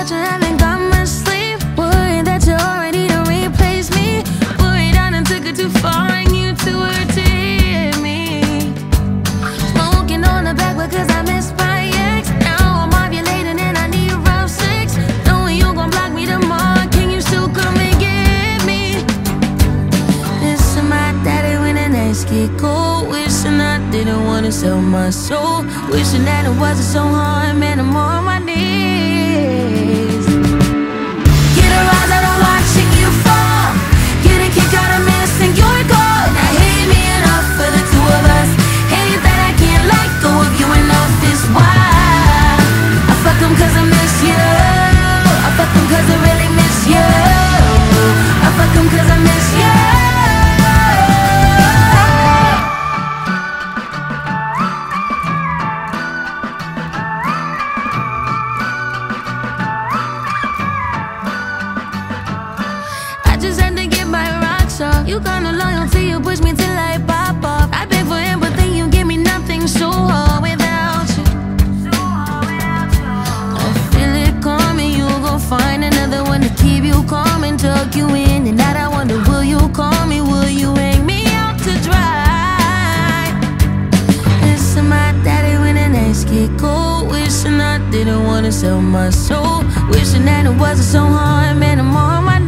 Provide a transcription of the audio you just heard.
that you haven't got much sleep. Worried that you're replace me. I done took it too far and you too hurt to hear me. Smoking on the back because I miss my ex. Now I'm ovulating and I need rough sex. Knowing you gon' block me tomorrow, can you still come and get me? My daddy when the nights get cold. Wishing I didn't wanna sell my soul. Wishing that it wasn't so hard, man. I'm on my knees. Off. You kinda loyal till you push me till I pop off. I beg for empathy, you give me nothing so hard without you. I oh, feel it coming, you gon' find another one to keep you calm and tuck you in. And that I wonder, will you call me? Will you hang me out to dry? Missing my daddy when the nights get cold. Wishing I didn't wanna sell my soul. Wishing that it wasn't so hard, man. I'm on my